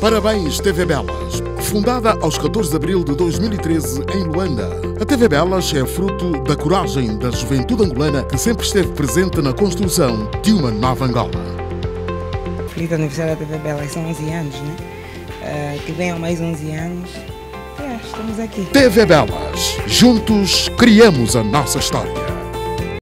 Parabéns, TV Belas. Fundada aos 14 de abril de 2013 em Luanda, a TV Belas é fruto da coragem da juventude angolana que sempre esteve presente na construção de uma nova Angola. Feliz aniversário da TV Belas, são 11 anos, né? Uh, que venham mais 11 anos. É, estamos aqui. TV Belas, juntos criamos a nossa história.